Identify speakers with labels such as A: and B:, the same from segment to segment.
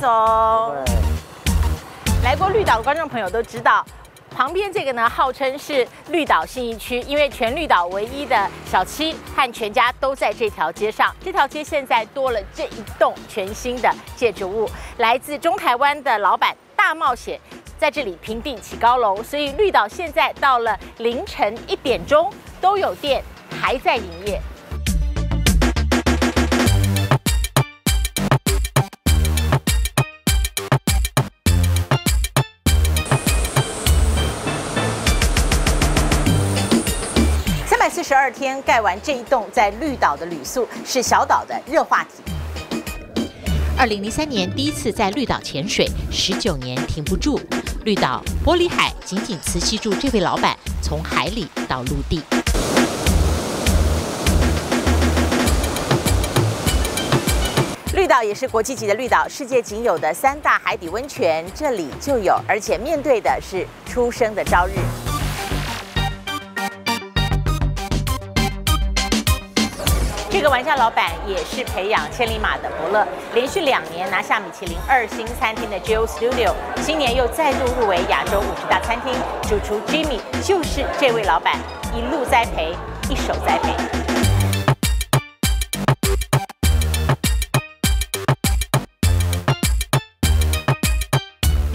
A: 来走。来过绿岛的观众朋友都知道，旁边这个呢，号称是绿岛信义区，因为全绿岛唯一的小七和全家都在这条街上。这条街现在多了这一栋全新的建筑物，来自中台湾的老板大冒险在这里平地起高楼，所以绿岛现在到了凌晨一点钟都有店还在营业。十二天盖完这一栋在绿岛的旅宿，是小岛的热话题。
B: 二零零三年第一次在绿岛潜水，十九年停不住。绿岛玻璃海紧紧磁吸住这位老板从海里到陆地。
A: 绿岛也是国际级的绿岛，世界仅有的三大海底温泉，这里就有，而且面对的是初升的朝日。这个玩家老板也是培养千里马的伯乐，连续两年拿下米其林二星餐厅的 Jill Studio，今年又再度入围亚洲五十大餐厅。主厨 Jimmy 就是这位老板，一路栽培，一手栽培。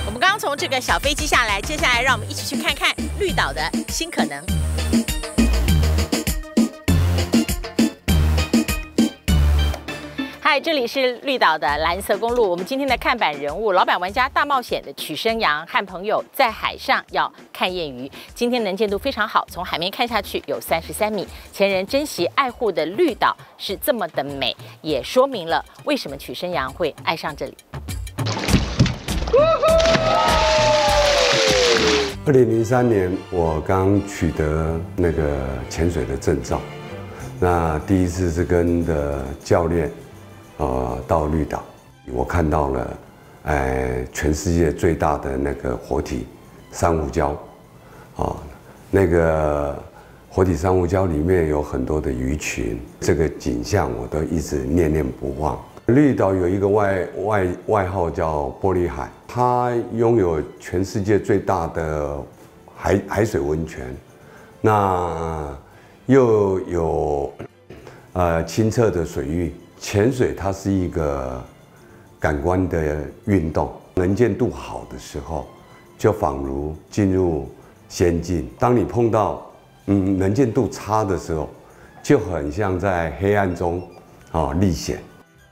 A: 我们刚刚从这个小飞机下来，接下来让我们一起去看看绿岛的新可能。这里是绿岛的蓝色公路。我们今天的看板人物，老板玩家大冒险的曲生阳和朋友在海上要看艳鱼。今天能见度非常好，从海面看下去有三十三米。前人珍惜爱护的绿岛是这么的美，也说明了为什么曲生阳会爱上这里。
C: 二零零三年，我刚取得那个潜水的证照，那第一次是跟的教练，呃，到绿岛，我看到了，哎，全世界最大的那个活体珊瑚礁，啊，那个活体珊瑚礁里面有很多的鱼群，这个景象我都一直念念不忘。绿岛有一个外外外号叫玻璃海，它拥有全世界最大的海海水温泉，那又有呃清澈的水域。潜水它是一个感官的运动，能见度好的时候，就仿如进入仙境；当你碰到嗯能见度差的时候，就很像在黑暗中啊历险。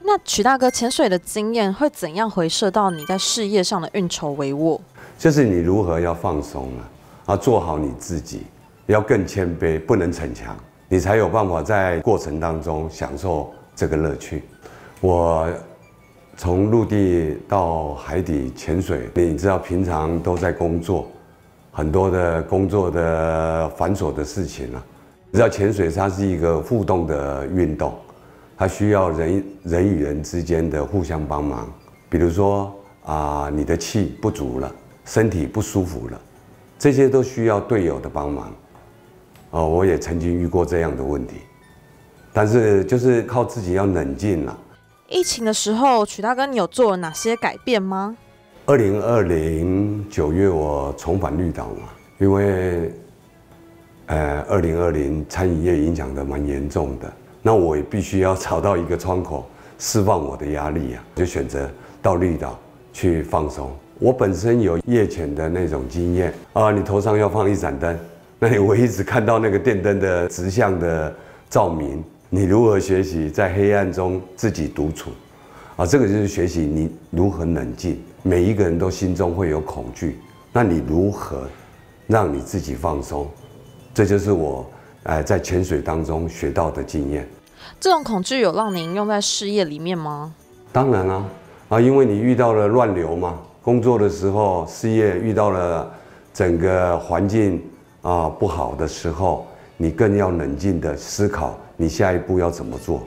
D: 那曲大哥潜水的经验会怎样回射到你在事业上的运筹帷幄？
C: 就是你如何要放松啊啊，做好你自己，要更谦卑，不能逞强，你才有办法在过程当中享受这个乐趣。我从陆地到海底潜水，你知道平常都在工作，很多的工作的繁琐的事情啊。你知道潜水它是一个互动的运动。它需要人人与人之间的互相帮忙，比如说啊，你的气不足了，身体不舒服了，这些都需要队友的帮忙。哦，我也曾经遇过这样的问题，但是就是靠自己要冷静了。
D: 疫情的时候，曲大哥你有做了哪些改变吗？
C: 二零二零九月我重返绿岛嘛，因为呃，二零二零餐饮业影响的蛮严重的。那我也必须要找到一个窗口，释放我的压力啊，就选择到绿岛去放松。我本身有夜潜的那种经验啊，你头上要放一盏灯，那你我一直看到那个电灯的直向的照明，你如何学习在黑暗中自己独处？啊，这个就是学习你如何冷静。每一个人都心中会有恐惧，那你如何让你自己放松？这就是我。哎，在潜水当中学到的经验，
D: 这种恐惧有让您用在事业里面吗？
C: 当然啦，啊，因为你遇到了乱流嘛，工作的时候，事业遇到了整个环境啊不好的时候，你更要冷静的思考你下一步要怎么做。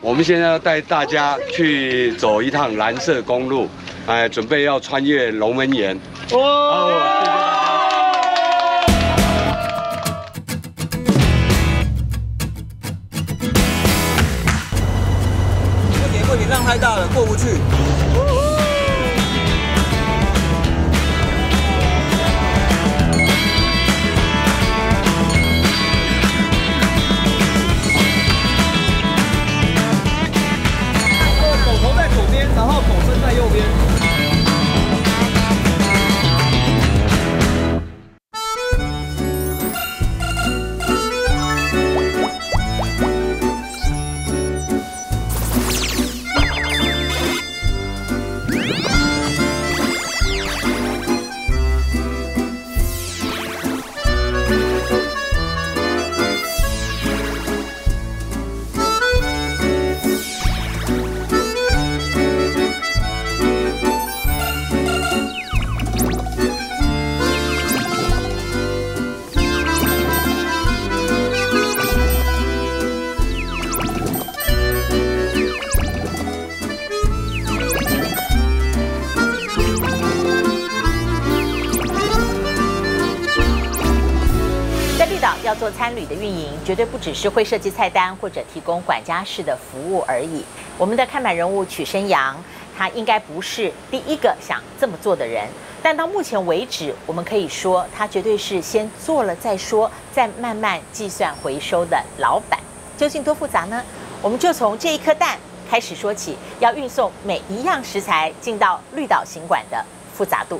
C: 我们现在要带大家去走一趟蓝色公路，哎，准备要穿越龙门岩。哇！
E: 浪太大了，过不去。
A: 绝对不只是会设计菜单或者提供管家式的服务而已。我们的看板人物曲生阳，他应该不是第一个想这么做的人，但到目前为止，我们可以说他绝对是先做了再说，再慢慢计算回收的老板。究竟多复杂呢？我们就从这一颗蛋开始说起，要运送每一样食材进到绿岛行馆的复杂度。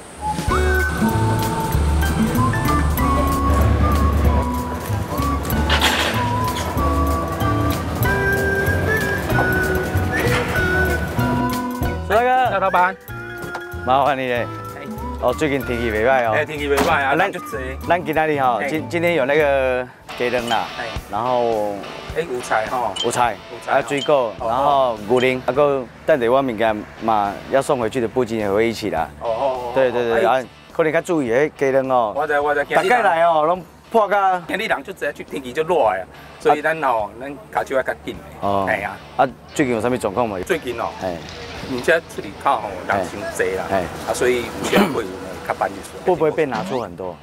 E: 老板，
F: 麻烦你嘞。哦，最近天气袂歹
E: 哎，
F: 哦。
E: 天气袂歹啊，
F: 咱
E: 咱就坐。
F: 咱今天哈，
E: 嘿
F: 今今天有那个鸡蛋啦，然后
E: 哎，有菜吼。
F: 有菜
E: 有，菜
F: 还有
E: 哦
F: 水果，
E: 哦
F: 然后牛奶，还有等下我物件嘛要送回去的布巾也会一起啦。
E: 哦哦。
F: 对对对，
E: 哎
F: 啊，可能较注意迄鸡蛋哦，
E: 我知我知，
F: 大概来哦，拢破甲。
E: 今日人就直接天气就热啊，所以咱吼，咱家手要较紧的。
F: 哦
E: 哎呀，
F: 啊，最近有啥物状况无？
E: 最近哦，
F: 哎，
E: 而且出里靠吼人伤济啦
F: 嘿，
E: 啊，所以有些会有呢较慢一点。
F: 会不会被拿出很多？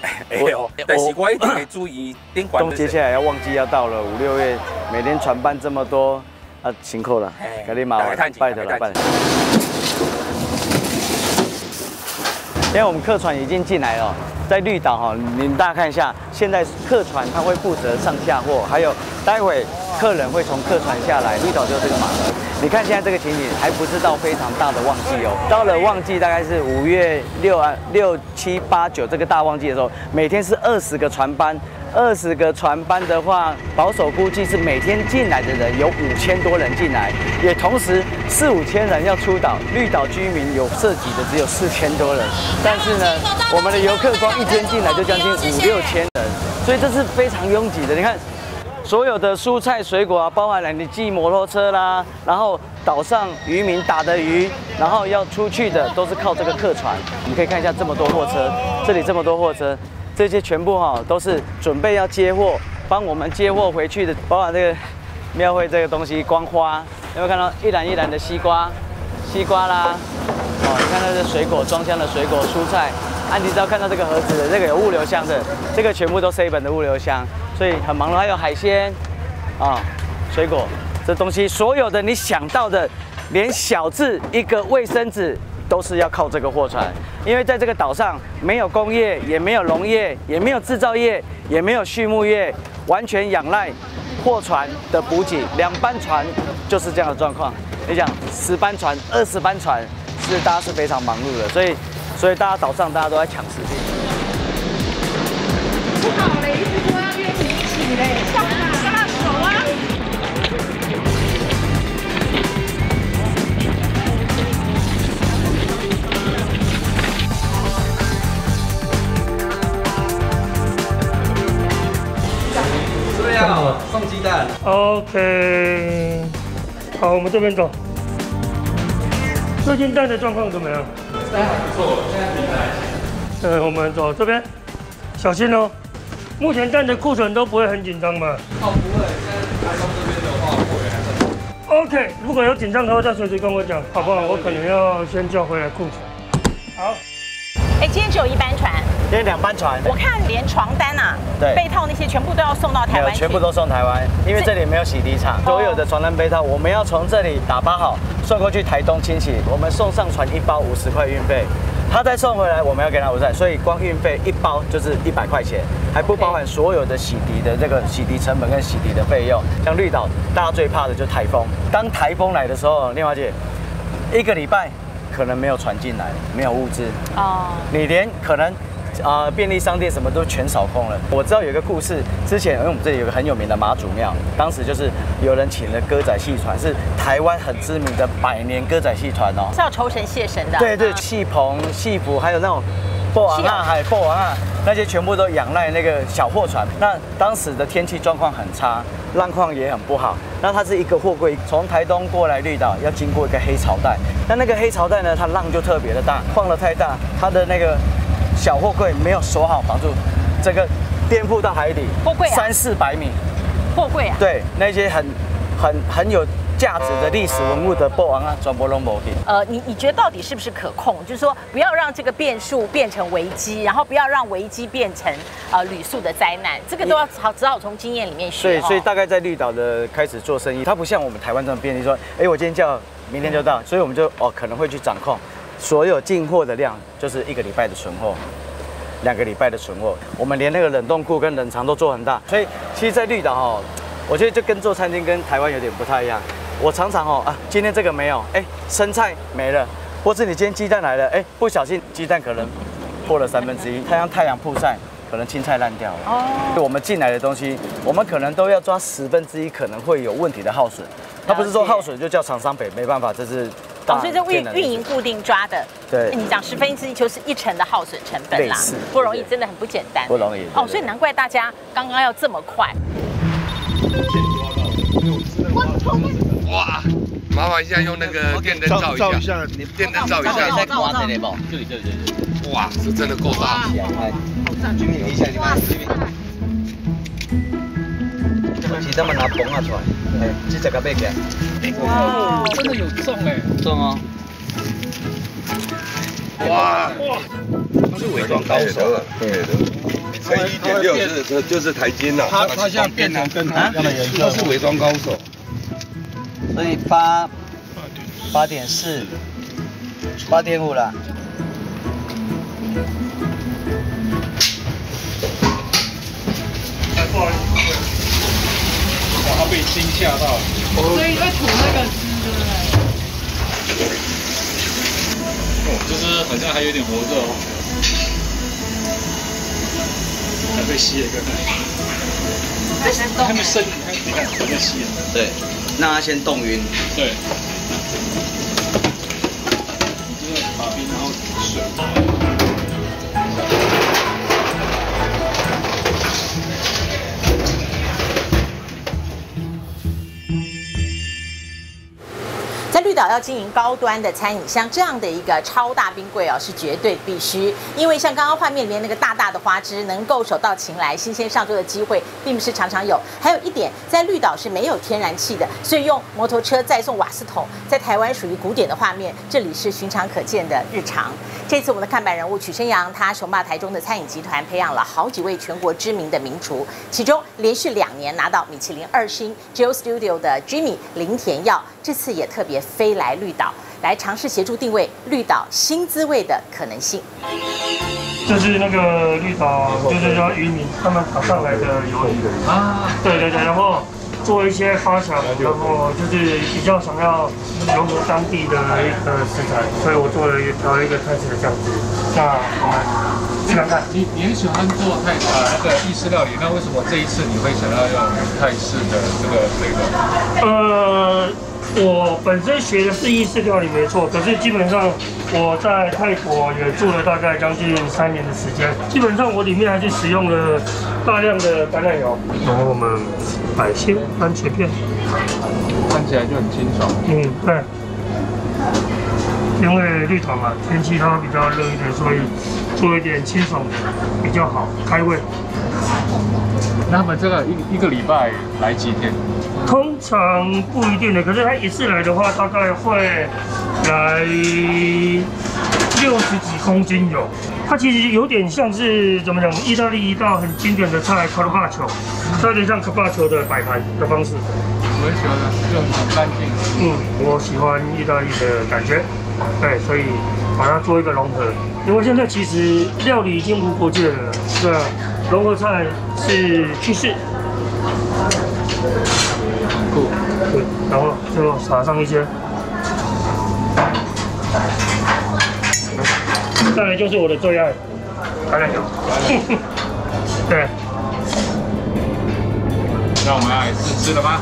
E: 会哦，但是我一定会注意顶管
F: 东接下来要旺季要到了，五六月每天船班这么多，啊，辛苦了
E: 嘿，
F: 给你麻烦
E: 大家探，
F: 拜托了，拜托。现在我们客船已经进来了，在绿岛哈，你们大家看一下，现在客船它会负责上下货，还有待会客人会从客船下来，绿岛就是这个码头。你看现在这个情景，还不是到非常大的旺季哦，到了旺季大概是五月六啊六七八九这个大旺季的时候，每天是二十个船班。二十个船班的话，保守估计是每天进来的人有五千多人进来，也同时四五千人要出岛。绿岛居民有涉及的只有四千多人，但是呢，我们的游客光一天进来就将近五六千人，所以这是非常拥挤的。你看，所有的蔬菜水果啊，包含了你骑摩托车啦，然后岛上渔民打的鱼，然后要出去的都是靠这个客船。你可以看一下这么多货车，这里这么多货车，这些全部哈、都是准备要接货，帮我们接货回去的，包括这个庙会这个东西光花，有没有看到一篮一篮的西瓜，西瓜啦，哦，你看那是水果装箱的水果蔬菜。啊，你只要看到这个盒子的，这个有物流箱的，这个全部都是一本的物流箱，所以很忙碌。还有海鲜，啊，水果，这东西所有的你想到的，连小字一个卫生纸都是要靠这个货船，因为在这个岛上没有工业，也没有农业，也没有制造业，也没有畜牧业，完全仰赖货船的补给。两班船就是这样的状况。你讲十班船、二十班船，是大家是非常忙碌的，所以所以大家岛上大家都在抢
E: 时间。
G: OK，好，我们这边走。最近蛋的状况怎么样？
E: 蛋还不错，现在平台。
G: 呃，我们走这边，小心哦。目前蛋的库存都不会很紧张吧
E: 哦，不会，现在台中这边的话，货源还算
G: ？OK，如果有紧张的话，再随时跟我讲，好不好？我可能要先叫回来库存。好。
A: 哎，哎，今天只有一班船，
F: 今天两班船，
A: 我看连床单啊、
F: 对
A: 被套那些全部都要送到台湾，
F: 全部都送台湾，因为这里没有洗涤厂，所有的床单被套我们要从这里打包好，送过去台东清洗，我们送上船一包五十块运费。他再送回来，我们要给他五十块，所以光运费一包就是一百块钱，还不包含所有的洗涤的这个洗涤成本跟洗涤的费用。像绿岛，大家最怕的就是台风。当台风来的时候，丽华姐，一个礼拜可能没有船进来，没有物资，
A: 哦，
F: 你连可能啊、呃便利商店什么都全扫空了。我知道有一个故事，之前因为我们这里有个很有名的妈祖庙，当时就是有人请了歌仔戏团，是台湾很知名的百年歌仔戏团哦。
A: 是要酬神谢神的，
F: 对对，
A: 嗯
F: 戏棚、戏服，还有那种布啊，还有布王啊，那些全部都仰赖那个小货船。那当时的天气状况很差，浪况也很不好。那它是一个货柜从台东过来绿岛，要经过一个黑潮带。那那个黑潮带呢，它浪就特别的大，晃得太大，它的那个小货柜没有锁好绑住，这个颠覆到海底，
A: 货柜啊
F: 三四百米。
A: 货柜啊，
F: 对，那些很很很有价值的历史文物的布王啊，全部拢无去。
A: 呃，你你觉得到底是不是可控？就是说，不要让这个变数变成危机，然后不要让危机变成呃旅宿的灾难，这个都要好只好从经验里面学。
F: 所以，所以
A: 哦
F: 大概在绿岛的开始做生意，它不像我们台湾这种便利，说，哎，我今天叫，明天就到，所以我们就哦可能会去掌控所有进货的量，就是一个礼拜的存货，两个礼拜的存货，我们连那个冷冻库跟冷藏都做很大，所以其实，在绿岛哦，我觉得就跟做餐厅跟台湾有点不太一样。我常常哦啊，今天这个没有，哎，生菜没了，或是你今天鸡蛋来了，哎，不小心鸡蛋可能破了三分之一，太阳太阳曝晒，可能青菜烂掉了。
A: 哦，
F: 我们进来的东西，我们可能都要抓十分之一可能会有问题的耗损。它不是说耗损就叫厂商赔，没办法，这是大
A: 哦，所以这运运营固定抓的，
F: 对。
A: 你讲十分之一就是一成的耗损成本啦，不容易，真的很不简单，
F: 不容易
A: 哦，所以难怪大家刚刚要这么快。
H: 哇，麻烦一下用那个电灯照一下，电灯照一下。再刮这里吧。
F: 对对对
H: 哇，是真的够大。
F: 是他们拿崩啊出来，哎，这十个背起来，
A: 哇，
E: 真的有重哎、
F: 重哦。
H: 哇哇，他是伪装高手，对的。乘一点六是就是台阶了，他他现在变成跟他一样的颜色，他是伪装高手。
F: 所以八八点四，八点五了。
G: 不好意思，
E: 他被惊吓到。
I: 所以会吐那个汁，对不对？
E: 哦，就是好像还有点活着哦。还被吸了一个。他们生，你看，还在吸。
F: 对，让它先冻晕。
E: 对。就是把冰，然后水。
A: 岛要经营高端的餐饮，像这样的一个超大冰柜哦，是绝对必须。因为像刚刚画面里面那个大大的花枝，能够手到擒来、新鲜上桌的机会，并不是常常有。还有一点，在绿岛是没有天然气的，所以用摩托车载送瓦斯桶，在台湾属于古典的画面，这里是寻常可见的日常。这次我们的看板人物曲生阳，他雄霸台中的餐饮集团，培养了好几位全国知名的名厨，其中连续两年拿到米其林二星 Joe Studio 的 Jimmy 林田耀，这次也特别飞飞来绿岛，来尝试协助定位绿岛新滋味的可能性。
G: 这是那个绿岛，就是说渔民他们打上来的鱿鱼啊，对对对，然后做一些发想，然后就是比较想要融合当地的一个食材，所以我做了一调了一个泰式的酱汁。那我们试看看。
E: 你你很喜欢做泰呃那个意式料理，那为什么这一次你会想要用泰式的这个这个？
G: 呃，我本身学的是意式料理没错，可是基本上我在泰国也住了大概将近三年的时间，基本上我里面还是使用了大量的橄榄油，然后我们摆些番茄片，
E: 看起来就很清爽。
G: 嗯，对。因为绿岛嘛，天气它比较热一点，所以做一点清爽的比较好，开胃。
E: 那他们这个一一个礼拜来几天？
G: 通常不一定的，可是他一次来的话，大概会来六十几公斤有。它其实有点像是怎么讲？意大利一道很经典的菜卡巴球，它有点像卡巴球的摆盘的方式。
E: 我很喜欢的，就很干净。
G: 嗯，我喜欢意大利的感觉，对，所以把它做一个融合。因为现在其实料理已经无国界了，对啊，融合菜是趋势。
E: 很酷。
G: 对，然后就撒上一些。再来就是我的最爱，橄榄油。对。
E: 那我们要试吃了吗？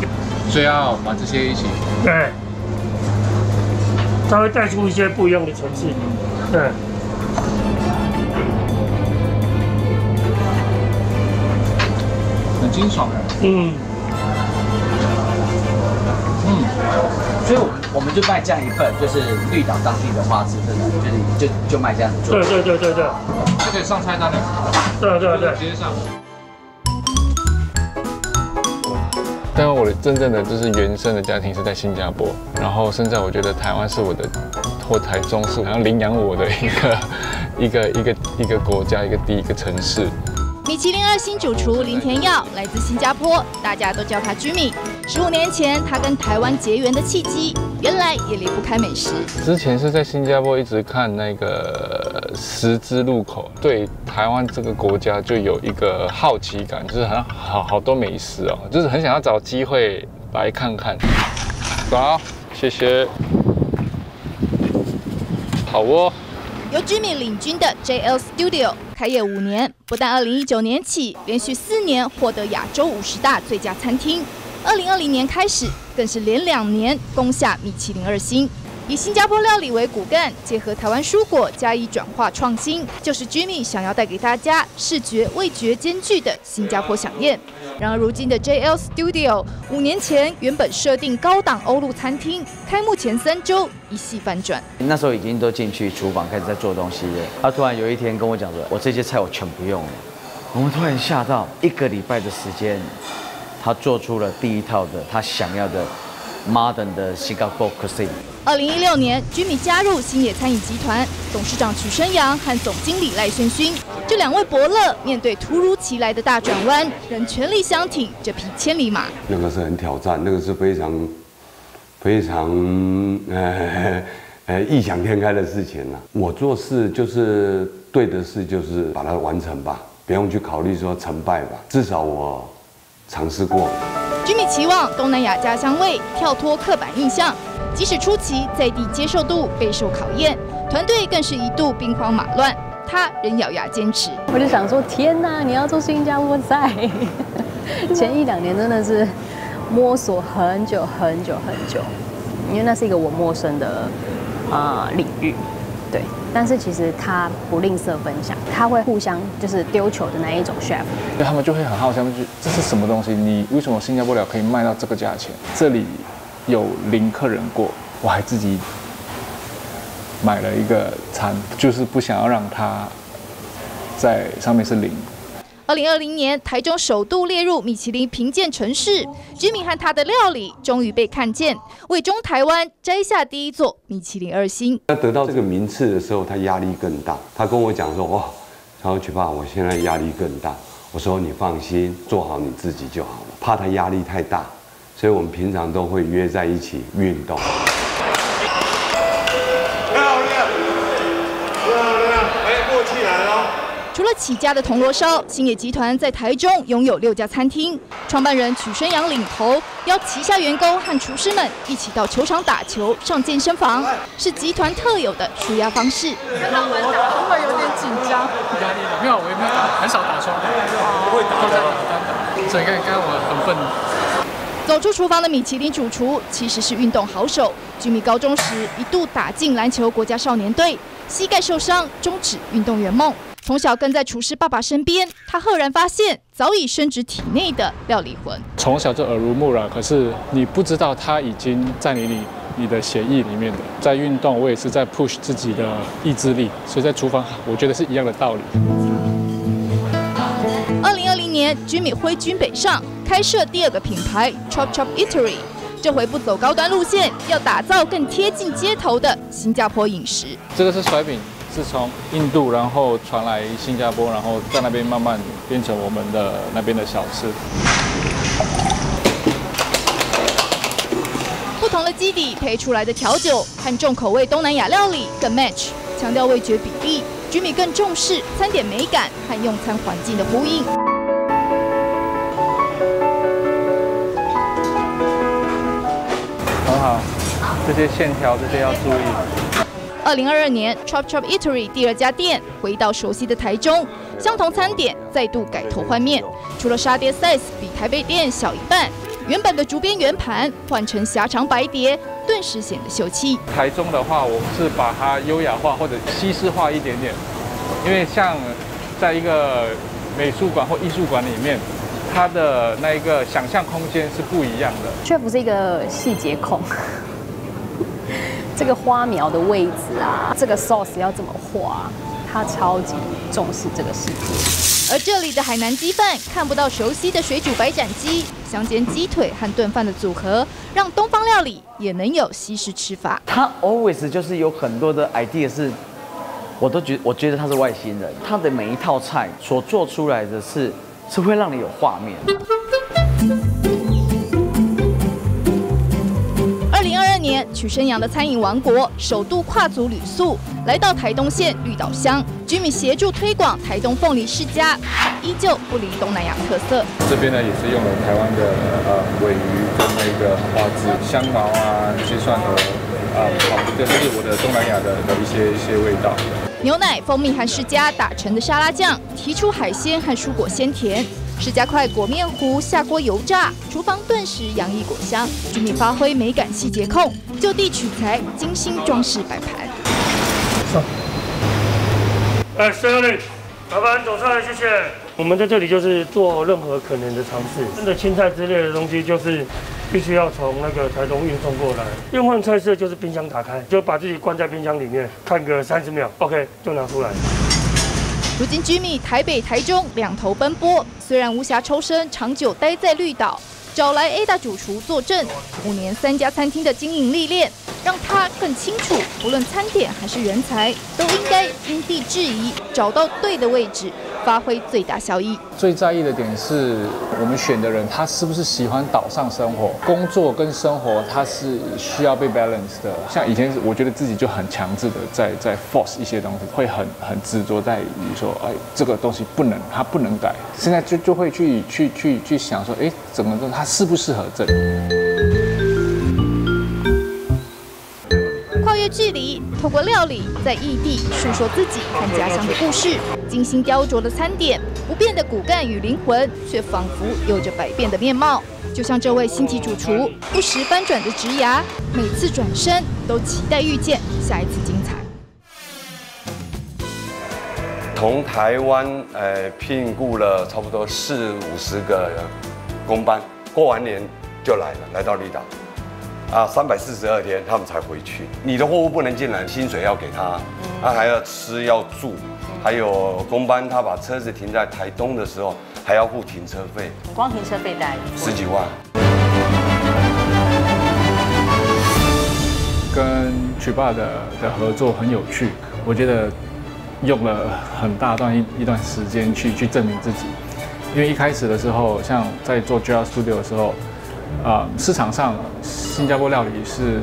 E: 最要把这些一起。
G: 对。它会带出一些不一样的层次。对。
E: 很清爽的。
G: 嗯。
J: 所以，我们我们就卖这样一份，就是绿岛当地的花枝，真的就是就就卖这样子。
G: 对对对对对，
E: 就可以上菜单了。
G: 对对对，
E: 直接上。
K: 但我的真正的就是原生的家庭是在新加坡，然后现在我觉得台湾是我的，或台中是然后领养我的一个 一个一个一个国家，一个第一个城市。
L: 米其林二星主厨林田耀来自新加坡，大家都叫他居米。十五年前，他跟台湾结缘的契机，原来也离不开美食。
K: 之前是在新加坡一直看那个十字路口，对台湾这个国家就有一个好奇感，就是很好好多美食哦，就是很想要找机会来看看。好，谢谢。好哦。
L: 由居民领军的 JL Studio 开业五年，不但2019年起连续四年获得亚洲五十大最佳餐厅，2020年开始更是连两年攻下米其林二星。以新加坡料理为骨干，结合台湾蔬果加以转化创新，就是 Jimmy 想要带给大家视觉味觉兼具的新加坡飨宴。然而如今的 JL Studio 五年前原本设定高档欧陆餐厅，开幕前三周一系反转。
F: 那时候已经都进去厨房开始在做东西了，他突然有一天跟我讲说：“我这些菜我全不用了。”我们突然吓到，一个礼拜的时间，他做出了第一套的他想要的。Modern 的 Singapore cuisine。
L: 二零一六年，居米加入新野餐饮集团，董事长曲生阳和总经理赖轩勋，这两位伯乐面对突如其来的大转弯，仍全力相挺这匹千里马。
C: 那个是很挑战，那个是非常非常呃呃异想天开的事情了。我做事就是对的事，就是把它完成吧，不用去考虑说成败吧，至少我尝试过。
L: 居米期望东南亚家乡味，跳脱刻板印象。即使初期在地接受度备受考验，团队更是一度兵荒马乱，他仍咬牙坚持。
M: 我就想说，天哪，你要做新加坡菜？前一两年真的是摸索很久很久很久，因为那是一个我陌生的啊领域。但是其实他不吝啬分享，他会互相就是丢球的那一种 chef，
K: 所以他们就会很好奇，他们就这是什么东西？你为什么新加坡料可以卖到这个价钱？这里有零客人过，我还自己买了一个餐，就是不想要让它在上面是零。
L: 二零二零年，台中首度列入米其林评鉴城市，居民和他的料理终于被看见，为中台湾摘下第一座米其林二星。
C: 那得到这个名次的时候，他压力更大。他跟我讲说：“哇，超曲爸，我现在压力更大。”我说：“你放心，做好你自己就好了。”怕他压力太大，所以我们平常都会约在一起运动。
L: 除了起家的铜锣烧，星野集团在台中拥有六家餐厅。创办人曲生阳领头，邀旗下员工和厨师们一起到球场打球、上健身房，是集团特有的舒压方式。
I: 看到我打会不会有点紧张？
E: 压力没有，我也没有打，很少打双打，不会打，都在打单打。所以刚刚我很笨。
L: 走出厨房的米其林主厨其实是运动好手。居米高中时一度打进篮球国家少年队，膝盖受伤，终止运动员梦。从小跟在厨师爸爸身边，他赫然发现早已深植体内的料理魂。
K: 从小就耳濡目染，可是你不知道他已经在你你你的血液里面的。在运动，我也是在 push 自己的意志力，所以在厨房，我觉得是一样的道理。
L: 二零二零年，居米挥军北上，开设第二个品牌 Chop Chop Eatery，这回不走高端路线，要打造更贴近街头的新加坡饮食。
K: 这个是甩饼。是从印度，然后传来新加坡，然后在那边慢慢变成我们的那边的小吃。
L: 不同的基底配出来的调酒和重口味东南亚料理更 match，强调味觉比例。居民更重视餐点美感和用餐环境的呼应。
K: 很好，这些线条这些要注意。
L: 二零二二年，Chop Chop Eatery 第二家店回到熟悉的台中，相同餐点再度改头换面，除了沙碟 size 比台北店小一半。原本的竹编圆盘换成狭长白碟，顿时显得秀气。
K: 台中的话，我是把它优雅化或者西式化一点点，因为像在一个美术馆或艺术馆里面，它的那一个想象空间是不一样的。
M: 却不是一个细节控，这个花苗的位置啊，这个 sauce 要怎么画，他超级重视这个细节。
L: 而这里的海南鸡饭看不到熟悉的水煮白斩鸡、香煎鸡腿和炖饭的组合，让东方料理也能有西式吃法。
F: 他 always 就是有很多的 idea 是，我都觉我觉得他是外星人。他的每一套菜所做出来的是，是会让你有画面。
L: 年，曲生阳的餐饮王国首度跨足旅宿，来到台东县绿岛乡。居民协助推广台东凤梨世家，依旧不离东南亚特色。
K: 这边呢也是用了台湾的呃尾鱼跟那个花枝、香茅啊、一些蒜头啊，好，这是我的东南亚的的一些一些味道。
L: 牛奶、蜂蜜和世家打成的沙拉酱，提出海鲜和蔬果鲜甜。是加快裹面糊下锅油炸，厨房顿时洋溢果香。居民发挥美感细节控，就地取材，精心装饰摆盘。
G: 哎，Sally，麻烦走上来，谢谢。我们在这里就是做任何可能的尝试，真的青菜之类的东西，就是必须要从那个台中运送过来。运换菜色就是冰箱打开，就把自己关在冰箱里面，看个三十秒，OK，就拿出来。
L: 如今居民台北、台中两头奔波，虽然无暇抽身长久待在绿岛，找来 Ada 主厨坐镇，五年三家餐厅的经营历练。让他更清楚，不论餐点还是人才，都应该因地制宜，找到对的位置，发挥最大效益。
K: 最在意的点是我们选的人，他是不是喜欢岛上生活？工作跟生活，他是需要被 balance 的。像以前，我觉得自己就很强制的在在 force 一些东西，会很很执着在于说，哎，这个东西不能，它不能改。现在就就会去去去去想说，哎，怎么这它适不适合这里？
L: 距离，透过料理在异地诉说自己和家乡的故事。精心雕琢的餐点，不变的骨干与灵魂，却仿佛有着百变的面貌。就像这位星级主厨，不时翻转的职涯，每次转身都期待遇见下一次精彩。
C: 从台湾呃聘雇了差不多四五十个工班，过完年就来了，来到绿岛。啊，三百四十二天他们才回去。你的货物不能进来，薪水要给他，他还要吃要住，还有公班他把车子停在台东的时候还要付停车费，
A: 光停车费大概
C: 十几万。
K: 跟曲爸的的合作很有趣，我觉得用了很大段一一段时间去去证明自己，因为一开始的时候，像在做 JL Studio 的时候。啊，市场上新加坡料理是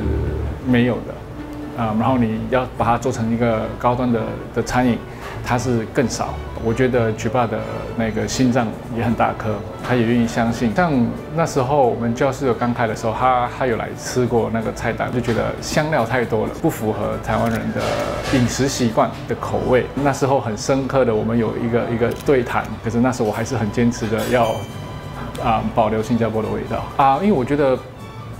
K: 没有的，啊，然后你要把它做成一个高端的的餐饮，它是更少。我觉得曲爸的那个心脏也很大颗，他也愿意相信。像那时候我们教室有刚开的时候，他他有来吃过那个菜单，就觉得香料太多了，不符合台湾人的饮食习惯的口味。那时候很深刻的，我们有一个一个对谈，可是那时候我还是很坚持的要。啊，保留新加坡的味道啊，因为我觉得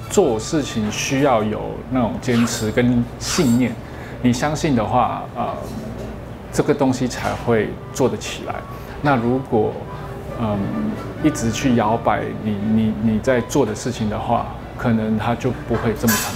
K: 做事情需要有那种坚持跟信念，你相信的话，啊，这个东西才会做得起来。那如果嗯一直去摇摆你你你在做的事情的话，可能它就不会这么成。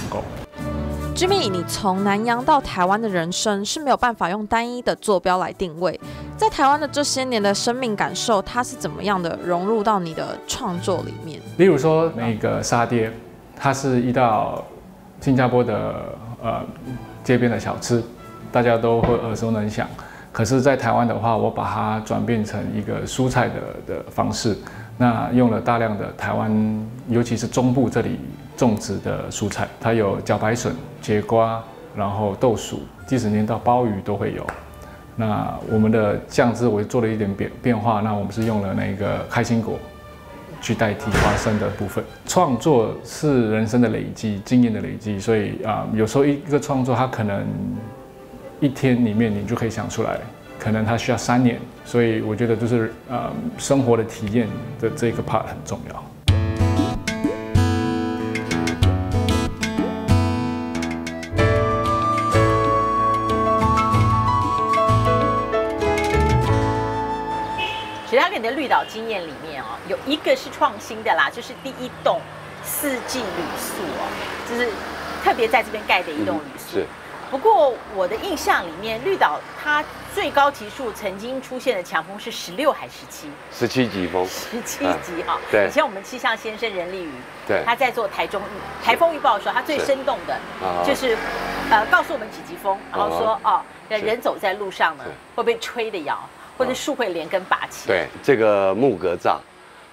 D: Jimmy，你从南洋到台湾的人生是没有办法用单一的坐标来定位。在台湾的这些年的生命感受，它是怎么样的融入到你的创作里面？
K: 例如说那个沙爹，它是一道新加坡的呃街边的小吃，大家都会耳熟能详。可是，在台湾的话，我把它转变成一个蔬菜的的方式，那用了大量的台湾，尤其是中部这里种植的蔬菜，它有茭白笋、节瓜，然后豆薯，即使连到鲍鱼都会有。那我们的酱汁我做了一点变变化，那我们是用了那个开心果去代替花生的部分。创作是人生的累积，经验的累积，所以啊，有时候一个创作它可能。一天里面你就可以想出来，可能它需要三年，所以我觉得就是呃生活的体验的这个 part 很重要。
A: 你的绿岛经验里面哦，有一个是创新的啦，就是第一栋四季旅宿哦，就是特别在这边盖的一栋旅宿。不过我的印象里面，绿岛它最高级数曾经出现的强风是十六还是十七？
C: 十七级风。
A: 十七级哈。
C: 对。
A: 以前我们气象先生任立宇，
C: 对，
A: 他在做台中台风预报的时候，他最生动的，就是呃告诉我们几级风，然后说哦，人走在路上呢会被吹的摇，或者树会连根拔起。
C: 对，这个木格栅，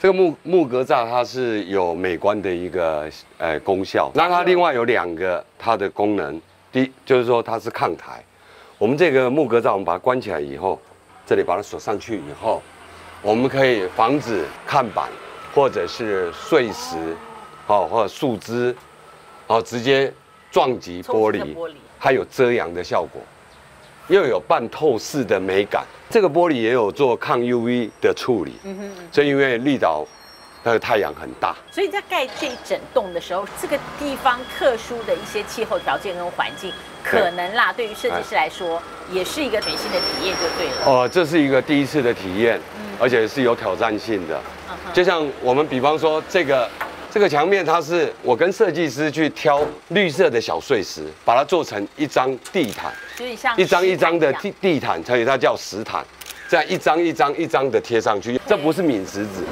C: 这个木木格栅它是有美观的一个呃功效，那它另外有两个它的功能。一就是说它是抗台，我们这个木格栅，我们把它关起来以后，这里把它锁上去以后，我们可以防止看板或者是碎石，哦或者树枝，哦直接撞击玻璃，它有遮阳的效果，又有半透视的美感。这个玻璃也有做抗 UV 的处理，嗯哼，所以因为绿岛。它的太阳很大，
A: 所以在盖这一整栋的时候，这个地方特殊的一些气候条件跟环境，可能啦，对于设计师来说，也是一个全新的体验，就对了。
C: 哦，这是一个第一次的体验，而且是有挑战性的。就像我们比方说，这个这个墙面，它是我跟设计师去挑绿色的小碎石，把它做成一张地毯，一张一张的地地毯，所以它叫石毯，这样一张一张一张的贴上去，这不是敏石子。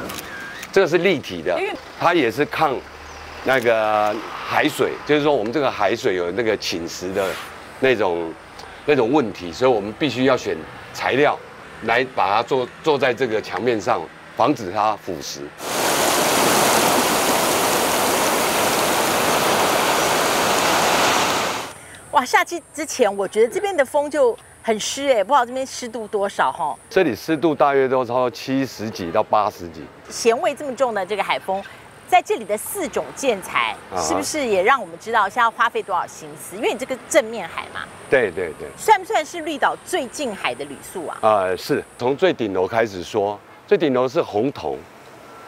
C: 这个是立体的，它也是抗那个海水，就是说我们这个海水有那个侵蚀的那种那种问题，所以我们必须要选材料来把它做做在这个墙面上，防止它腐蚀。
A: 哇，夏季之前我觉得这边的风就。很湿哎，不知道这边湿度多少哈？
C: 这里湿度大约都超七十几到八十几。
A: 咸味这么重的这个海风，在这里的四种建材，是不是也让我们知道现在花费多少心思？因为你这个正面海嘛。
C: 对对对。
A: 算不算是绿岛最近海的旅宿啊？
C: 呃，是从最顶楼开始说，最顶楼是红铜。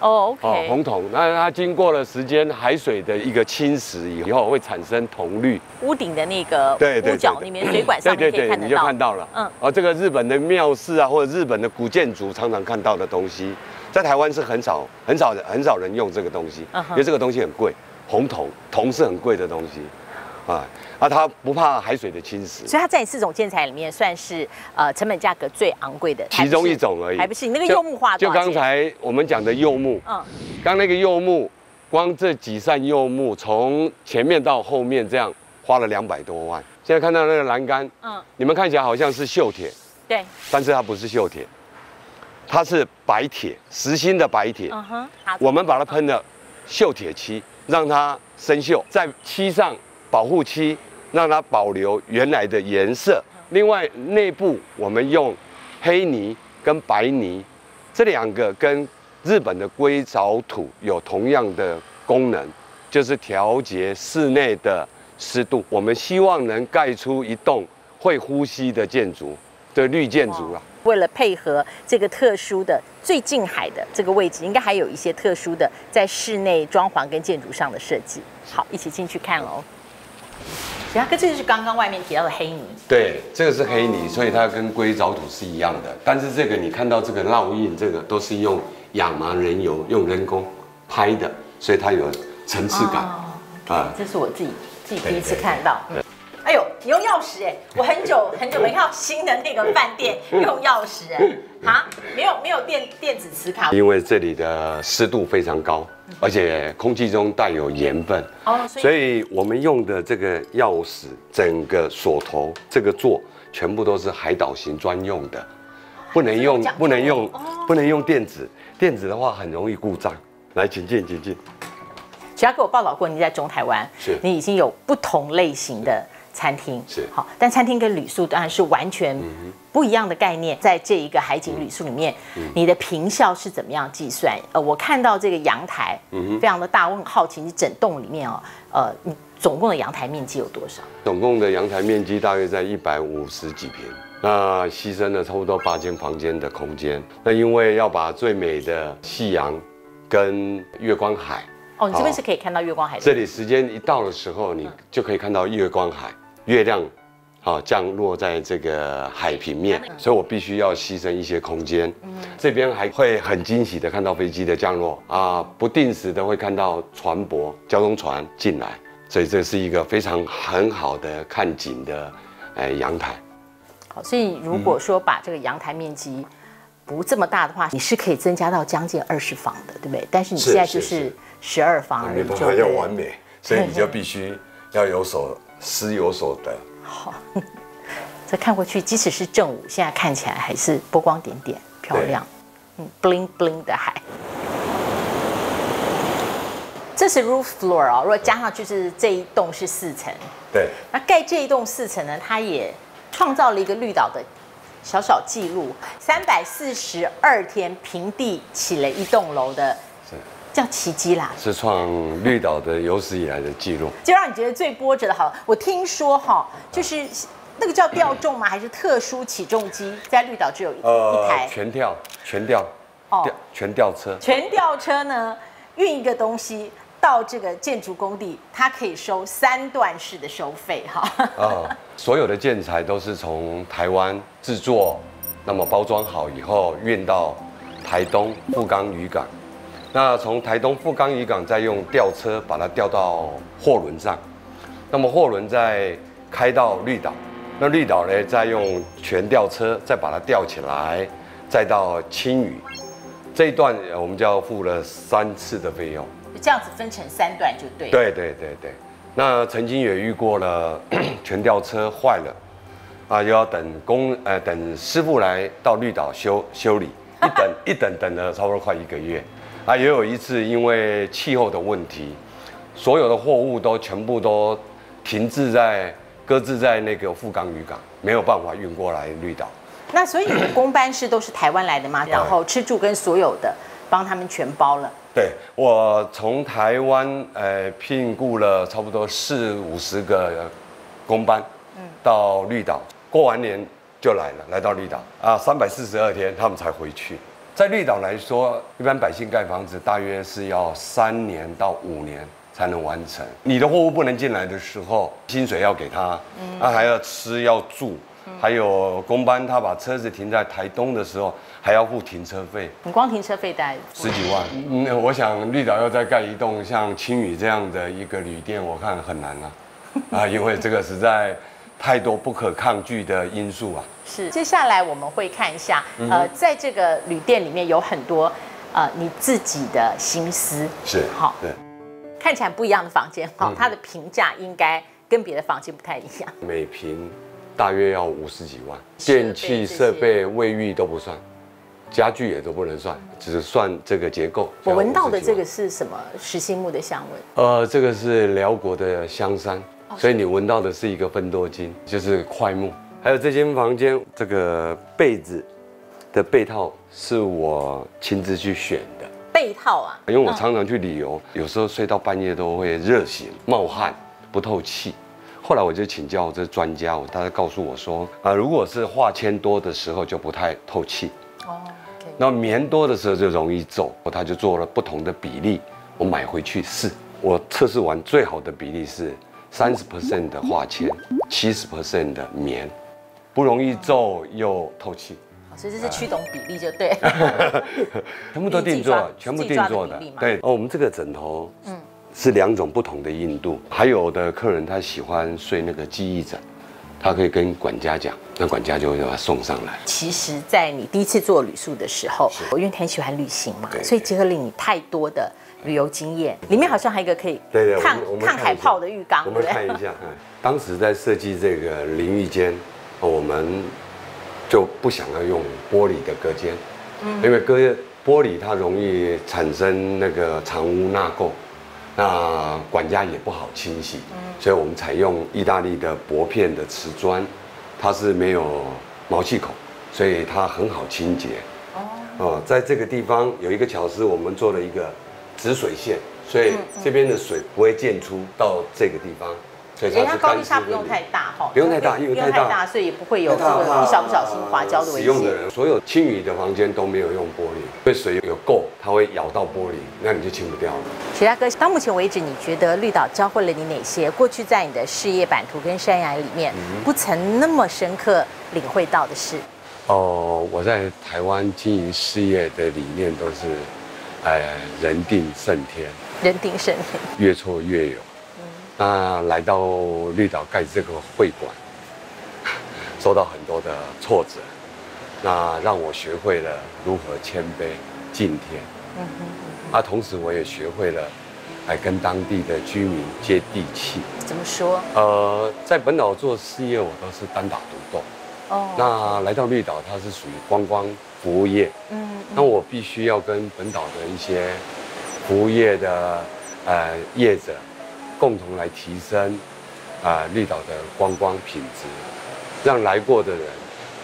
A: 哦，OK，
C: 红铜，那它经过了时间海水的一个侵蚀以后，会产生铜绿。
A: 屋顶的那个屋角里面水管上面可以看得到，
C: 你就看到了。嗯，哦，这个日本的庙寺啊，或者日本的古建筑常常看到的东西，在台湾是很少、很少、很少人用这个东西，因为这个东西很贵，红铜，铜是很贵的东西，啊。啊，它不怕海水的侵蚀，
A: 所以它在四种建材里面算是呃成本价格最昂贵的
C: 其中一种而已，
A: 还不是？你那个柚木花
C: 就刚才我们讲的柚木，嗯，刚那个柚木，光这几扇柚木从前面到后面这样花了两百多万。现在看到那个栏杆，嗯，你们看起来好像是锈铁，
A: 对，
C: 但是它不是锈铁，它是白铁，实心的白铁，嗯哼，我们把它喷了锈铁漆，让它生锈，在漆上保护漆。让它保留原来的颜色。另外，内部我们用黑泥跟白泥这两个跟日本的硅藻土有同样的功能，就是调节室内的湿度。我们希望能盖出一栋会呼吸的建筑的绿建筑啊。
A: 为了配合这个特殊的最近海的这个位置，应该还有一些特殊的在室内装潢跟建筑上的设计。好，一起进去看喽。这就是刚刚外面提到的黑泥。
C: 对，这个是黑泥，所以它跟硅藻土是一样的。但是这个你看到这个烙印，这个都是用亚麻人油用人工拍的，所以它有层次感。
A: 啊，这是我自己自己第一次看到。哎呦，你用钥匙哎！我很久很久没看到新的那个饭店用钥匙哎，啊，没有没有电电子磁卡，
C: 因为这里的湿度非常高，而且空气中带有盐分，
A: 哦，
C: 所以我们用的这个钥匙，整个锁头这个座全部都是海岛型专用的，不能用不能用不能用电子，电子的话很容易故障。来，请进，请进。
A: 只要给我报道过，你在中台湾，
C: 是
A: 你已经有不同类型的餐厅，
C: 是
A: 好，但餐厅跟旅宿当然是完全不一样的概念。在这一个海景旅宿里面，你的坪效是怎么样计算？呃，我看到这个阳台，
C: 嗯
A: 非常的大，我很好奇，你整栋里面哦，呃，你总共的阳台面积有多少？
C: 总共的阳台面积大约在一百五十几平，那牺牲了差不多八间房间的空间。那因为要把最美的夕阳跟月光海。
A: 哦，你这边是可以看到月光海的。
C: 这里时间一到的时候，你就可以看到月光海，月亮，好降落在这个海平面，所以我必须要牺牲一些空间。这边还会很惊喜的看到飞机的降落啊，不定时的会看到船舶、交通船进来，所以这是一个非常很好的看景的，哎，阳台。
A: 好，所以如果说把这个阳台面积不这么大的话，你是可以增加到将近二十房的，对不对？但是你现在就是十二房而已，
C: 没办法要完美，所以你就必须要有所思有所得。
A: 好，这看过去，即使是正午，现在看起来还是波光点点，漂亮，嗯，bling bling 的海。这是 roof floor 啊、如果加上就是这一栋是四层，
C: 对，
A: 那盖这一栋四层呢，它也创造了一个绿岛的小小记录，三百四十二天平地起了一栋楼的，叫奇迹啦。
C: 是创绿岛的有史以来的记录。
A: 就让你觉得最波折的，好，我听说哈，就是那个叫吊重吗？还是特殊起重机？在绿岛只有一一台
C: 全吊，全吊，
A: 哦
C: 吊全吊车。
A: 全吊车呢，运一个东西到这个建筑工地，它可以收三段式的收费哈。
C: 啊，所有的建材都是从台湾制作，那么包装好以后运到台东富冈渔港。那从台东富冈渔港再用吊车把它吊到货轮上，那么货轮再开到绿岛，那绿岛呢再用全吊车再把它吊起来，再到青屿。这一段呃我们就要付了三次的费用。
A: 这样子分成三段就对。
C: 对对对对，那曾经也遇过了 全吊车坏了，啊，又要等工呃等师傅来到绿岛修修理，一等一等等了差不多快一个月，啊，也有一次因为气候的问题，所有的货物都全部都停滞在搁置在那个富冈渔港，没有办法运过来绿岛。
A: 那所以你的工班是都是台湾来的吗？然后吃住跟所有的帮他们全包了。
C: 对我从台湾呃聘雇了差不多四五十个公班，嗯到绿岛过完年就来了，来到绿岛啊，三百四十二天他们才回去。在绿岛来说，一般百姓盖房子大约是要三年到五年才能完成。你的货物不能进来的时候，薪水要给他，
A: 嗯
C: 啊还要吃要住，还有工班他把车子停在台东的时候，还要付停车费。
A: 你光停车费大概
C: 十几万。嗯，我想绿岛要再盖一栋像青屿这样的一个旅店，我看很难啊，啊，因为这个实在太多不可抗拒的因素啊。
A: 是。接下来我们会看一下，
C: 嗯
A: 呃，在这个旅店里面有很多呃你自己的心思，
C: 是，
A: 好，
C: 对，
A: 看起来不一样的房间，好，
C: 嗯
A: 它的评价应该跟别的房间不太一样。
C: 每平大约要五十几万，电器设备、卫浴都不算，家具也都不能算，只是算这个结构。
A: 我闻到的
C: 就要50几万
A: 这个是什么？实心木的香味。
C: 呃，这个是辽国的香山，
A: 哦
C: 所以你闻到的是一个芬多金，就是快木。还有这间房间，这个被子的被套是我亲自去选的，
A: 被套啊，
C: 因为我常常去旅游，有时候睡到半夜都会热醒、冒汗、不透气。后来我就请教这专家，我他告诉我说，啊，如果是化纤多的时候就不太透气，
A: 哦，
C: 那棉多的时候就容易皱，他就做了不同的比例，我买回去试，我测试完最好的比例是三十 percent 的化纤，七十 percent 的棉，不容易皱又透气，
A: 所以这是驱动比例就对。
C: 全部都定做，全部定做的对，哦，我们这个枕头，
A: 嗯
C: 嗯，是两种不同的硬度。还有的客人他喜欢睡那个记忆枕，他可以跟管家讲，那管家就会把他送上来。
A: 其实，在你第一次做旅宿的时候，我因为很喜欢旅行嘛，所以结合了你太多的旅游经验，里面好像还有一个可以
C: 对对
A: 抗
C: 我们
A: 抗海泡的浴缸，
C: 我们看一下，哎当时在设计这个淋浴间，哦我们就不想要用玻璃的隔间，
A: 嗯。
C: 因为隔玻璃它容易产生那个藏污纳垢，那管家也不好清洗，所以我们采用意大利的薄片的瓷砖，它是没有毛细孔，所以它很好清洁。哦，在这个地方有一个巧思，我们做了一个止水线，所以这边的水不会溅出到这个地方，所以它
A: 高低差不用太大哈，
C: 不用太大因为太大
A: 所以也不会有这个一小不小心滑胶的危险。
C: 使用的人，所有清雨的房间都没有用玻璃，因为水有够，它会咬到玻璃，那你就清不掉了。
A: 徐大哥，到目前为止，你觉得绿岛教会了你哪些过去在你的事业版图跟山崖里面
C: 嗯
A: 不曾那么深刻领会到的事？
C: 哦，我在台湾经营事业的理念都是，呃，人定胜天，
A: 人定胜天。
C: 越挫越勇。那来到绿岛盖这个会馆，受到很多的挫折，那让我学会了如何谦卑敬天。
A: 嗯
C: 啊，同时我也学会了，来跟当地的居民接地气。
A: 怎么说？
C: 呃，在本岛做事业，我都是单打独斗。
A: 哦
C: 那来到绿岛，它是属于观光服务业，
A: 嗯
C: 那我必须要跟本岛的一些服务业的呃业者共同来提升啊、呃绿岛的观光品质，让来过的人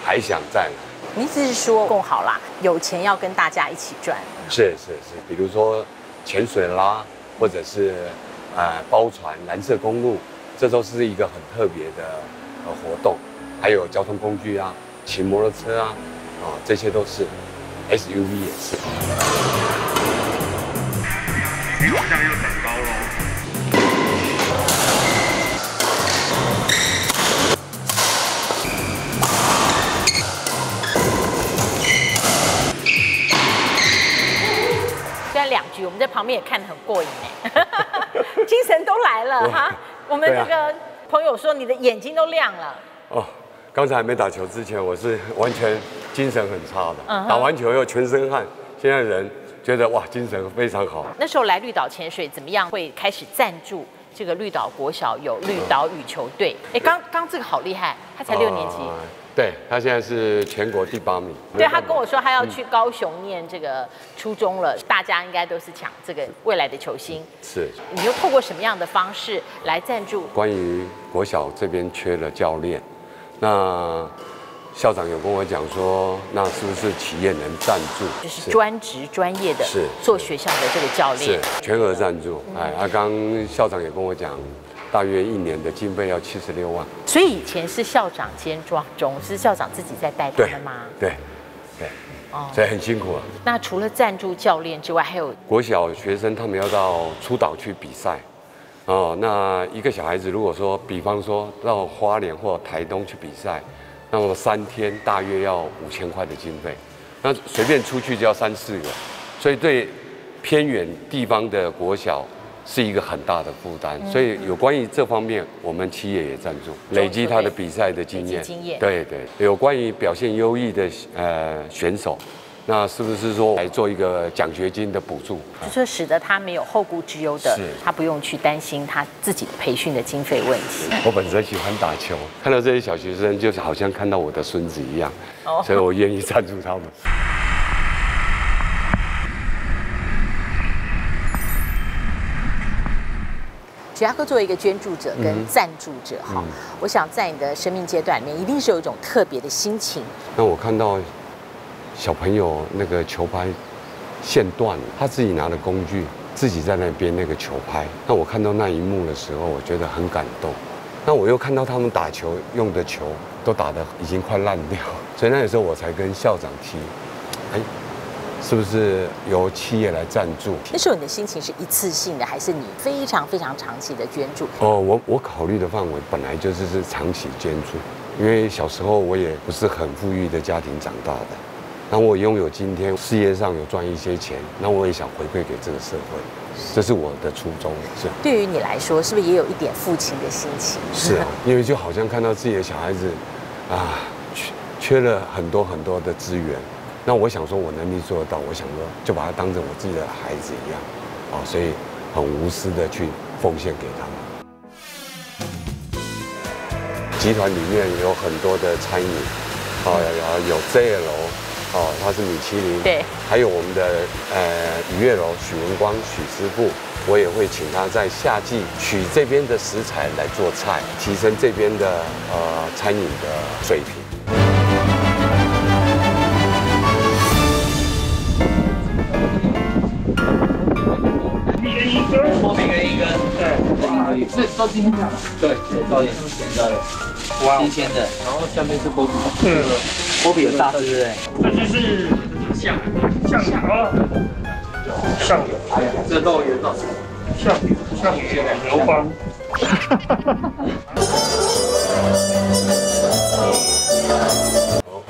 C: 还想再来。
A: 你意思是说共好啦，有钱要跟大家一起赚。
C: 是是是，比如说潜水啦，或者是呃包船、蓝色公路，这都是一个很特别的呃活动。还有交通工具啊，骑摩托车啊，啊、这些都是，SUV 也是。
E: 你好像又长高了。
A: 虽然两局，我们在旁边也看得很过瘾哎，精神都来了哈。我们这个朋友说你的眼睛都亮了，
C: 哦，刚才还没打球之前，我是完全精神很差的，打完球又全身汗，现在人觉得哇，精神非常好。
A: 那时候来绿岛潜水怎么样会开始赞助这个绿岛国小有绿岛羽球队？哎，刚刚这个好厉害，他才六年级。
C: 呃对他现在是全国第八名。
A: 对他跟我说，他要去高雄念这个初中了，大家应该都是抢这个未来的球星。
C: 是
A: 你又透过什么样的方式来赞助？
C: 关于国小这边缺了教练，那校长有跟我讲说，那是不是企业能赞助？
A: 就是专职专业的
C: 是
A: 做学校的这个教
C: 是
A: 练。
C: 全额赞助。哎，阿刚校长也跟我讲，大约一年的经费要七十六万。
A: 所以以前是校长兼庄中，是校长自己在带他们吗？
C: 对，对，
A: 哦
C: 所以很辛苦啊。
A: 那除了赞助教练之外，还有
C: 国小学生他们要到出岛去比赛，哦，那一个小孩子如果说，比方说到花莲或台东去比赛，那么三天大约要五千块的经费，那随便出去就要三四个，所以对偏远地方的国小是一个很大的负担，
A: 嗯
C: 所以有关于这方面，我们企业也赞助，累积他的比赛的经验，
A: 经验
C: 对对，有关于表现优异的呃选手。那是不是说来做一个奖学金的补助？
A: 就是使得他没有后顾之忧的，他不用去担心他自己培训的经费问题。
C: 我本身喜欢打球，看到这些小学生，就是好像看到我的孙子一样，
A: 哦
C: 所以我愿意赞助他们。
A: 徐亚哥作为一个捐助者跟
C: 嗯
A: 赞助者哈，
C: 嗯
A: 我想在你的生命阶段里面，一定是有一种特别的心情。
C: 那我看到小朋友那个球拍线断了，他自己拿了工具，自己在那边那个球拍。那我看到那一幕的时候，我觉得很感动。那我又看到他们打球用的球都打得已经快烂掉，所以那个时候我才跟校长提，哎，是不是由企业来赞助？
A: 那时候你的心情是一次性的，还是你非常非常长期的捐助？
C: 哦，我我考虑的范围本来就是是长期捐助，因为小时候我也不是很富裕的家庭长大的，那我拥有今天事业上有赚一些钱，那我也想回馈给这个社会。这是我的初衷，是。
A: 对于你来说，是不是也有一点父亲的心情？
C: 是啊，因为就好像看到自己的小孩子，啊，缺缺了很多很多的资源，那我想说，我能力做得到，我想说，就把他当成我自己的孩子一样，啊，所以很无私的去奉献给他们。集团里面有很多的餐饮，啊，有有 JL，哦，他是米其林，
A: 对，
C: 还有我们的呃雨月楼许文光许师傅，我也会请他在夏季取这边的食材来做菜，提升这边的呃餐饮的水平。
J: 波比跟一根，对，是都今天讲的，对，早点咸的，哇，新鲜的，然后下面是锅。底，嗯，波比有大，对不对？
G: 这就是象象啊，象牛，
J: 哎呀，这肉圆肉，
G: 象象牛方。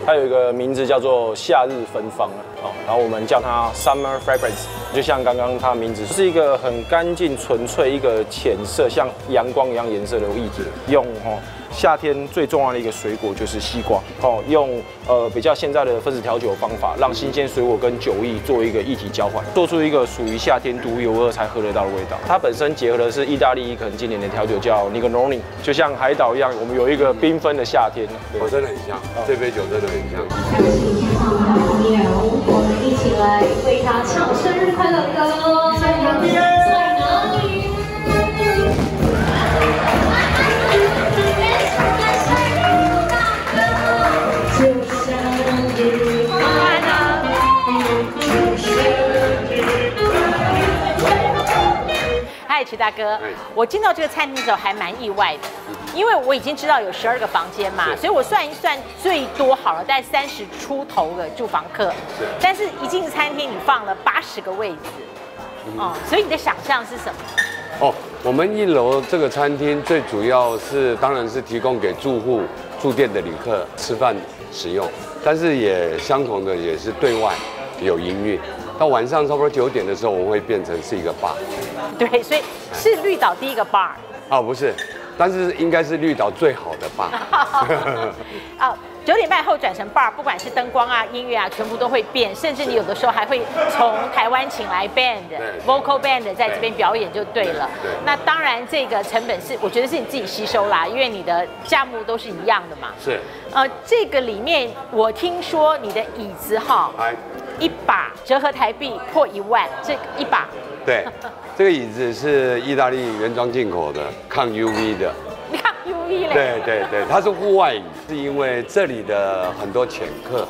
N: 它有一个名字叫做夏日芬芳啊，然后我们叫它 Summer Fragrance，就像刚刚它的名字，是一个很干净纯粹、一个浅色像阳光一样颜色的液体，用哦。夏天最重要的一个水果就是西瓜，哦，用呃比较现在的分子调酒方法，让新鲜水果跟酒液做一个液体交换，做出一个属于夏天独有而才喝得到的味道。它本身结合的是意大利一个很经典的调酒叫 Negroni，就像海岛一样，我们有一个缤纷的夏天。
C: 我真的很像，这杯酒真的很像。
O: 我们一起来为他唱生日快乐歌。
A: 嗨，齐大哥，我进到这个餐厅的时候还蛮意外的，因为我已经知道有十二个房间嘛，所以我算一算，最多好了，大概三十出头的住房客。
C: 是，
A: 但是一进餐厅，你放了八十个位置，哦，所以你的想象是什么？
C: 哦，我们一楼这个餐厅最主要是，当然是提供给住户、住店的旅客吃饭使用，但是也相同的也是对外有营运。到晚上差不多九点的时候，我们会变成是一个 bar。
A: 对，所以是绿岛第一个 bar。
C: 哦，不是，但是应该是绿岛最好的 bar。
A: 哦，九点半后转成 bar，不管是灯光啊、音乐啊，全部都会变，甚至你有的时候还会从台湾请来 band，vocal band 在这边表演就对了。那当然，这个成本是我觉得是你自己吸收啦，因为你的价目都是一样的嘛。
C: 是。
A: 呃，这个里面我听说你的椅子哈，一把折合台币破一万，这一把。
C: 对，这个椅子是意大利原装进口的，抗 UV 的。
A: 抗 UV 嘞？
C: 对对对，它是户外椅，是因为这里的很多潜客、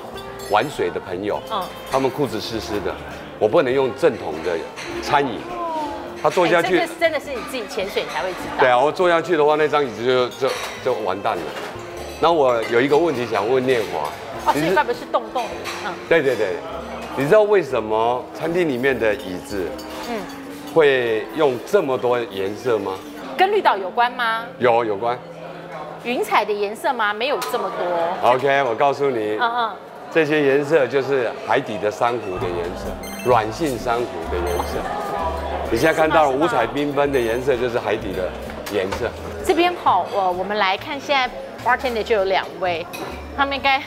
C: 玩水的朋友，嗯，他们裤子湿湿的，我不能用正统的餐椅。他坐下去，
A: 真的是你自己潜水才会知道。
C: 对啊，我坐下去的话，那张椅子就就就完蛋了。那我有一个问题想问念华，
A: 哦，所以外面是洞洞的，
C: 嗯，对对对，你知道为什么餐厅里面的椅子，嗯，会用这么多颜色吗？
A: 跟绿岛有关吗？
C: 有有关。
A: 云彩的颜色吗？没有这么多。
C: OK，我告诉你，嗯嗯，这些颜色就是海底的珊瑚的颜色，软性珊瑚的颜色。你现在看到五彩缤纷的颜色，就是海底的颜色。
A: 这边好，我我们来看现在。bartender 就有两位，他们应该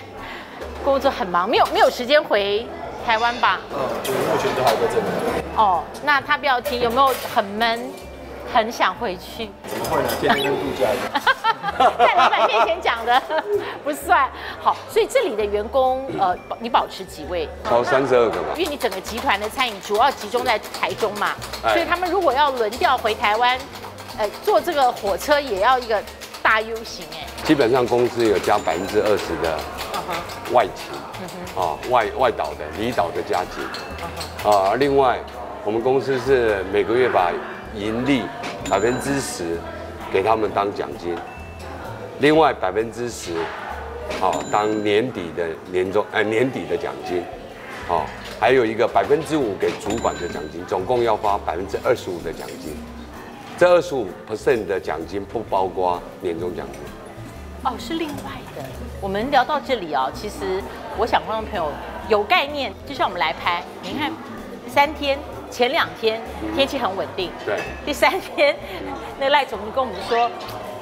A: 工作很忙，没有没有时间回台湾吧？
N: 嗯，目前都还在这里。
A: 哦，那他不要提，有没有很闷，很想回去？
N: 怎么会呢？天天都度假
A: 的。在老板面前讲的 不算好，所以这里的员工，呃，你保持几位？
C: 超三十二个吧。
A: 因为你整个集团的餐饮主要集中在台中嘛，所以他们如果要轮调回台湾，呃，坐这个火车也要一个。大 U 型哎，
C: 基本上公司有加百分之二十的外勤，啊外外岛的离岛的加薪，啊另外我们公司是每个月把盈利百分之十给他们当奖金，另外百分之十，好当年底的年终哎年底的奖金，好还有一个百分之五给主管的奖金，总共要发百分之二十五的奖金。这二十五 percent 的奖金不包括年终奖金，
A: 哦，是另外的。我们聊到这里哦，其实我想观众朋友有概念，就像我们来拍，你看三天前两天天气很稳定，
C: 对，
A: 第三天那赖总跟我们说，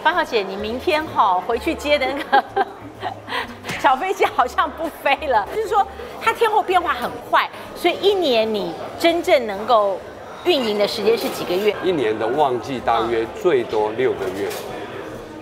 A: 方小姐，你明天哈回去接的那个 小飞机好像不飞了，就是说它天候变化很快，所以一年你真正能够运营的时间是几个月？
C: 一年的旺季大约最多六个月，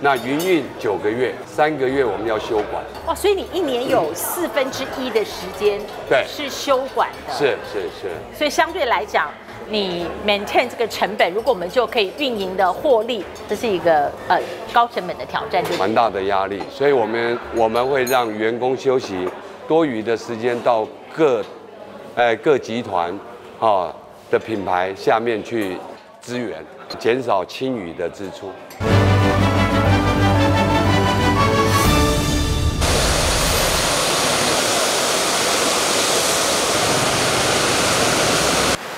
C: 那云运九个月，三个月我们要休管。
A: 哇，所以你一年有四分之一的时间
C: 对
A: 是休管的，
C: 是是是，
A: 所以相对来讲，你 maintain 这个成本，如果我们就可以运营的获利，这是一个呃高成本的挑战，就是
C: 蛮大的压力，所以我们我们会让员工休息，多余的时间到各，呃各集团啊的品牌下面去支援，减少轻雨的支出。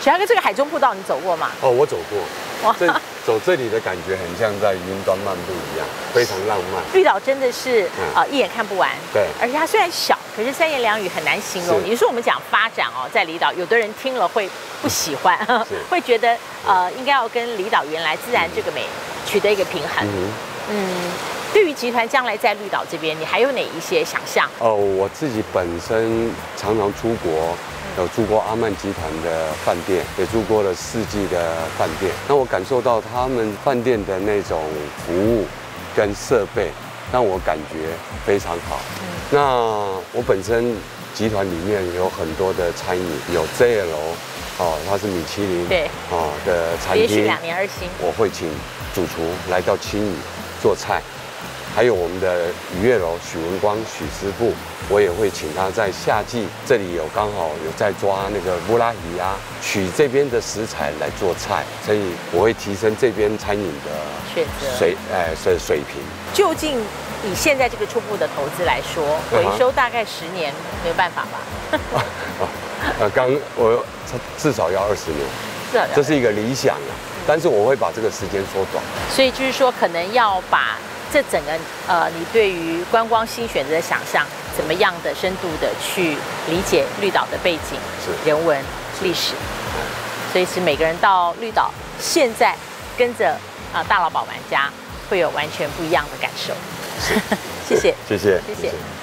A: 小杨哥，这个海中步道你走过吗？
C: 哦，我走过
A: 哇，
C: 这走这里的感觉很像在云端漫步一样，非常浪漫。
A: 绿岛真的是
C: 嗯
A: 呃一眼看不完，
C: 对
A: 而且它虽然小，可是三言两语很难形容。你说我们讲发展哦，在离岛，有的人听了会不喜欢，会觉得呃应该要跟离岛原来自然这个美取得一个平衡。
C: 嗯
A: 嗯，对于集团将来在绿岛这边，你还有哪一些想象？
C: 哦，我自己本身常常出国，有住过阿曼集团的饭店，也住过了四季的饭店。那我感受到他们饭店的那种服务跟设备，让我感觉非常好。那我本身集团里面有很多的餐饮，有 JL 哦，它是米其林
A: 对
C: 哦的餐厅，
A: 连续两年二星，
C: 我会请主厨来到青屿做菜，还有我们的雨月楼许文光许师傅，我也会请他在夏季这里有刚好有在抓那个布拉鱼啊，取这边的食材来做菜，所以我会提升这边餐饮的
A: 选择
C: 水哎水水平。
A: 究竟以现在这个初步的投资来说，回收大概十年没有办法吧？
C: 呃，刚我至少要二十年，这是一个理想啊，但是我会把这个时间缩短。
A: 所以就是说，可能要把这整个呃，你对于观光新选择的想象，怎么样的深度的去理解绿岛的背景、人文、历史。所以是每个人到绿岛，现在跟着啊、大老板玩家，会有完全不一样的感受。谢谢，
C: 谢谢，
A: 谢谢。